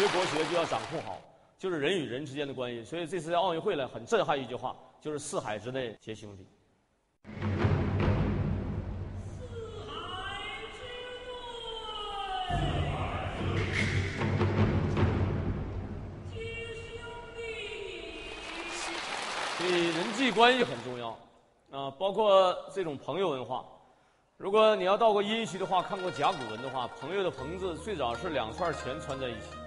学国学就要掌控好，就是人与人之间的关系。所以这次在奥运会呢，很震撼一句话，就是四海之内皆兄弟。所以人际关系很重要，啊，包括这种朋友文化。如果你要到过殷墟的话，看过甲骨文的话，朋友的“朋”字最早是两串钱穿在一起。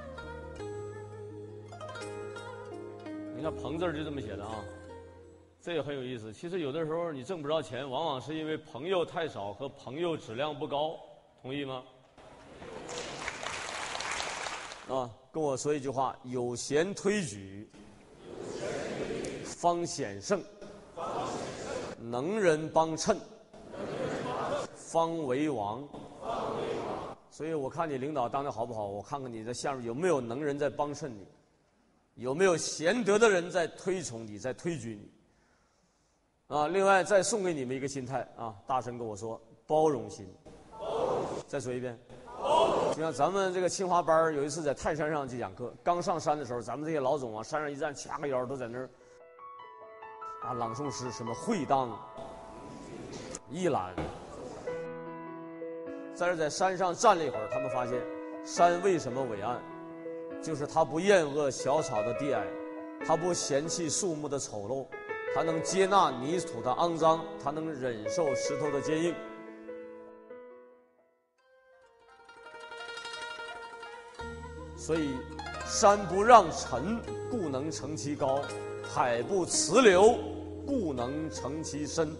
你看“朋”字就这么写的啊，这也很有意思。其实有的时候你挣不着钱，往往是因为朋友太少和朋友质量不高，同意吗？啊，跟我说一句话：有贤推举。方显胜，能人帮衬，方为王。所以我看你领导当的好不好，我看看你的下面有没有能人在帮衬你，有没有贤德的人在推崇你，在推举你。啊，另外再送给你们一个心态啊，大声跟我说包容心。再说一遍。就像咱们这个清华班有一次在泰山上去讲课，刚上山的时候，咱们这些老总往山上一站，掐个腰都在那儿。啊，朗诵诗什么会当一览，在这在山上站了一会儿，他们发现山为什么伟岸，就是它不厌恶小草的低矮，它不嫌弃树木的丑陋，它能接纳泥土的肮脏，它能忍受石头的坚硬。所以，山不让尘，故能成其高；海不辞流。故能成其深。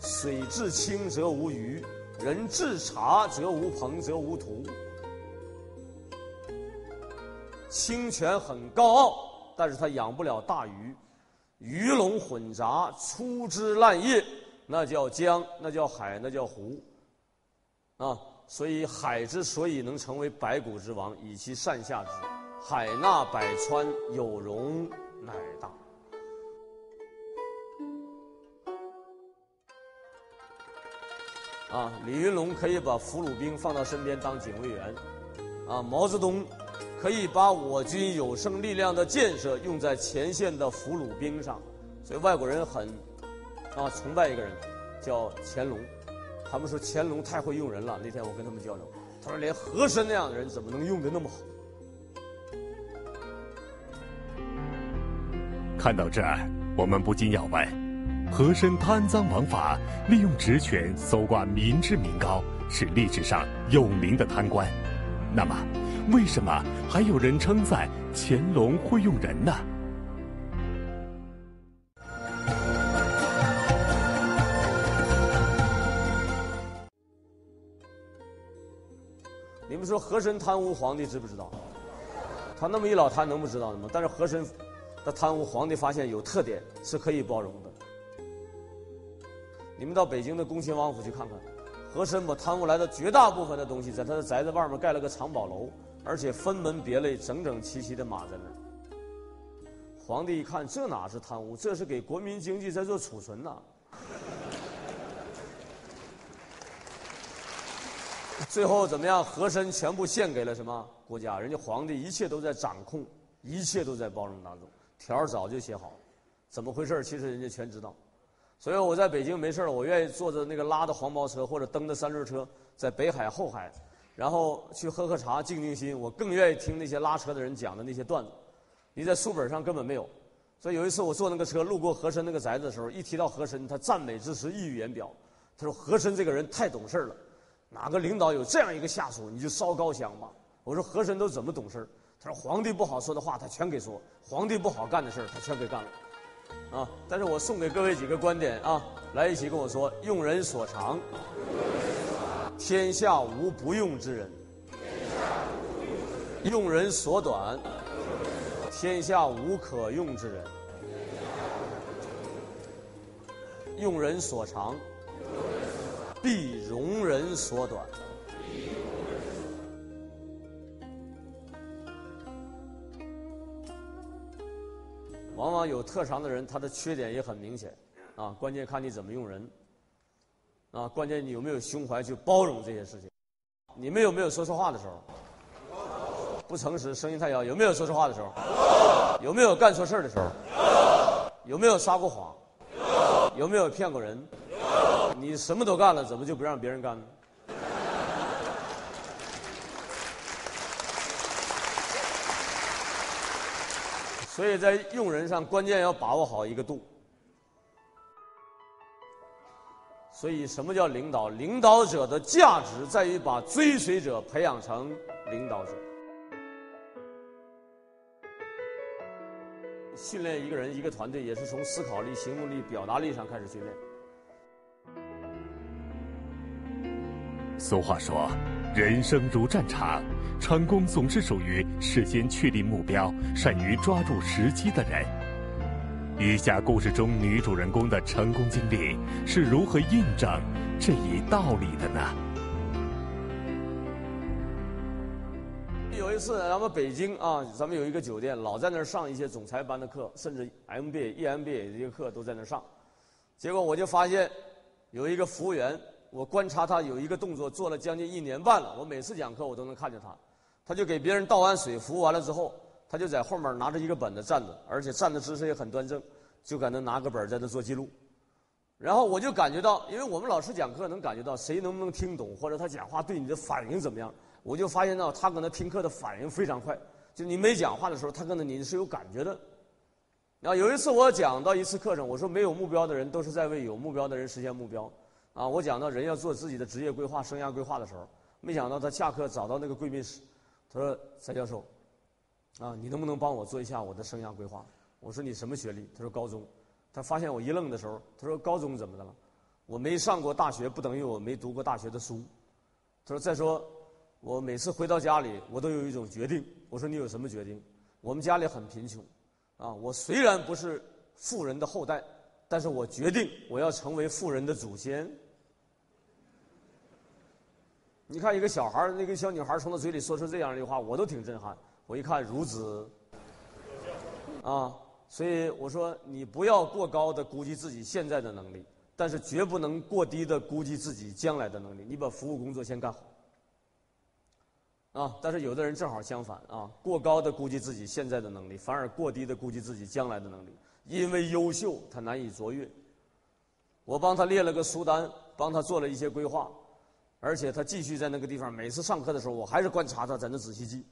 水至清则无鱼，人至察则无朋，则无徒。清泉很高傲，但是它养不了大鱼。鱼龙混杂，粗枝烂叶，那叫江，那叫海，那叫湖。啊，所以海之所以能成为百谷之王，以其善下之。海纳百川，有容啊，李云龙可以把俘虏兵放到身边当警卫员，啊，毛泽东可以把我军有生力量的建设用在前线的俘虏兵上，所以外国人很啊崇拜一个人，叫乾隆。他们说乾隆太会用人了。那天我跟他们交流，他说连和珅那样的人怎么能用的那么好？看到这儿，我们不禁要问：和珅贪赃枉法，利用职权搜刮民脂民膏，是历史上有名的贪官。那么，为什么还有人称赞乾隆会用人呢？你们说和珅贪污，皇帝知不知道？他那么一老贪，能不知道吗？但是和珅。他贪污，皇帝发现有特点是可以包容的。你们到北京的恭亲王府去看看，和珅把贪污来的绝大部分的东西，在他的宅子外面盖了个藏宝楼，而且分门别类、整整齐齐的码在那儿。皇帝一看，这哪是贪污，这是给国民经济在做储存呐。最后怎么样？和珅全部献给了什么国家？人家皇帝一切都在掌控，一切都在包容当中。条早就写好了，怎么回事其实人家全知道，所以我在北京没事我愿意坐着那个拉的黄包车或者蹬的三轮车，在北海后海，然后去喝喝茶，静静心。我更愿意听那些拉车的人讲的那些段子，你在书本上根本没有。所以有一次我坐那个车路过和珅那个宅子的时候，一提到和珅，他赞美之词溢于言表。他说和珅这个人太懂事了，哪个领导有这样一个下属，你就烧高香吧。我说和珅都怎么懂事他说：“皇帝不好说的话，他全给说；皇帝不好干的事他全给干了。”啊！但是我送给各位几个观点啊，来一起跟我说：用人所长，天下无不用之人；用人所短，天下无可用之人；用人所长，必容人所短。往往有特长的人，他的缺点也很明显，啊，关键看你怎么用人。啊，关键你有没有胸怀去包容这些事情？你们有没有说错话的时候？不诚实，声音太小。有没有说错话的时候？有没有干错事的时候？有没有撒过谎？有没有骗过人？你什么都干了，怎么就不让别人干呢？所以在用人上，关键要把握好一个度。所以，什么叫领导？领导者的价值在于把追随者培养成领导者。训练一个人、一个团队，也是从思考力、行动力、表达力上开始训练。俗话说：“人生如战场，成功总是属于事先确定目标、善于抓住时机的人。”余下故事中女主人公的成功经历是如何印证这一道理的呢？有一次，咱们北京啊，咱们有一个酒店，老在那儿上一些总裁班的课，甚至 MBA、EMBA 这些课都在那儿上。结果我就发现，有一个服务员，我观察他有一个动作做了将近一年半了。我每次讲课我都能看见他，他就给别人倒完水，服务完了之后。他就在后面拿着一个本子站着，而且站的姿势也很端正，就在那拿个本在那做记录。然后我就感觉到，因为我们老师讲课能感觉到谁能不能听懂，或者他讲话对你的反应怎么样。我就发现到他搁那听课的反应非常快，就你没讲话的时候，他可能你是有感觉的。然后有一次我讲到一次课程，我说没有目标的人都是在为有目标的人实现目标。啊，我讲到人要做自己的职业规划、生涯规划的时候，没想到他下课找到那个贵宾室，他说：“蔡教授。”啊，你能不能帮我做一下我的生涯规划？我说你什么学历？他说高中。他发现我一愣的时候，他说高中怎么的了？我没上过大学，不等于我没读过大学的书。他说再说，我每次回到家里，我都有一种决定。我说你有什么决定？我们家里很贫穷，啊，我虽然不是富人的后代，但是我决定我要成为富人的祖先。你看一个小孩那个小女孩从他嘴里说出这样一句话，我都挺震撼。我一看孺子，啊，所以我说你不要过高的估计自己现在的能力，但是绝不能过低的估计自己将来的能力。你把服务工作先干好，啊，但是有的人正好相反啊，过高的估计自己现在的能力，反而过低的估计自己将来的能力。因为优秀，他难以卓越。我帮他列了个书单，帮他做了一些规划，而且他继续在那个地方，每次上课的时候，我还是观察他在那仔细记。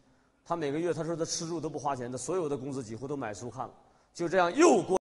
他每个月他说他吃住都不花钱，他所有的工资几乎都买书看了，就这样又过。